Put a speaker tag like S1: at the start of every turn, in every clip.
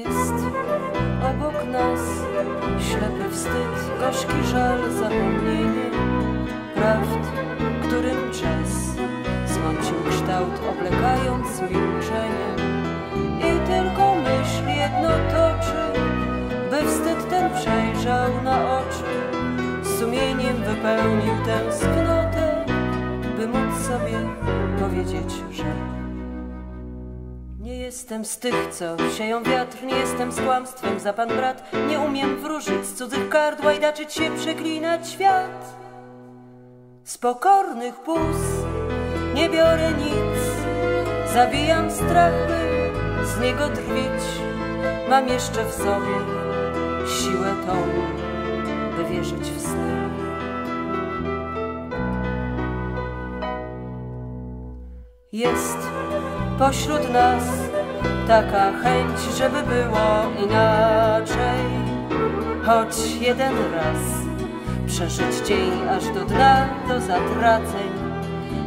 S1: jest obok nas Ślepy wstyd, gorzki żal, zapomnienie Prawd, którym czas zmącił kształt Oblekając milczenie. I tylko myśl jedno toczy By wstyd ten przejrzał na oczy Sumieniem wypełnił tęsknotę By móc sobie powiedzieć, że jestem z tych, co sieją wiatr, nie jestem z kłamstwem za pan brat, nie umiem wróżyć z cudzych kart, łajdaczyć się, przeklinać świat. Z pokornych pus nie biorę nic, zabijam strach, by z niego drwić. Mam jeszcze w sobie siłę tą, by wierzyć w sny. Jest pośród nas taka chęć, żeby było inaczej, choć jeden raz przeżyć dzień aż do dna, do zatraceń.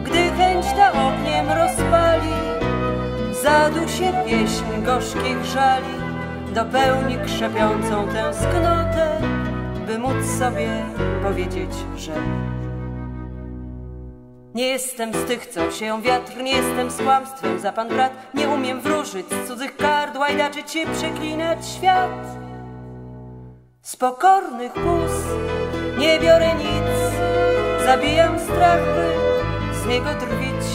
S1: Gdy chęć ta ogniem rozpali, zadusie pieśń gorzkich żali, dopełni krzepiącą tęsknotę, by móc sobie powiedzieć, że nie jestem z tych, co sieją wiatr, nie jestem z kłamstwem za pan brat, nie umiem wróżyć z cudzych kart, łajdaczyć się, przeklinać świat. Z pokornych pus nie biorę nic, zabijam strach, by z niego drwić.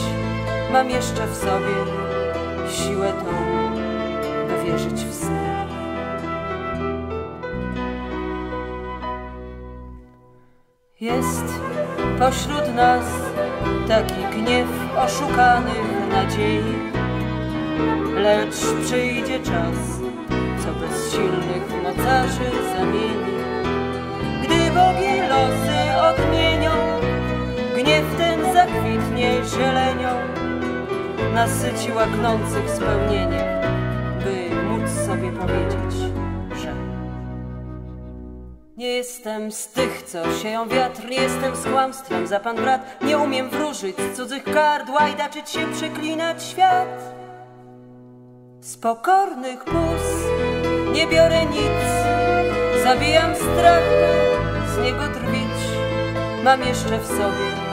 S1: Mam jeszcze w sobie siłę tą, by wierzyć w sny. Jest pośród nas taki gniew oszukanych nadziei, lecz przyjdzie czas, co bezsilnych mocarzy zamieni. Gdy bogi losy odmienią, gniew ten zakwitnie zielenią, nasyci łaknących spełnieniem, by móc sobie powiedzieć, nie jestem z tych, co sieją wiatr, nie jestem z kłamstwem za pan brat, nie umiem wróżyć z cudzych kart, łajdaczyć się, przeklinać świat. Z pokornych pus nie biorę nic, zabijam strach, z niego drwić. Mam jeszcze w sobie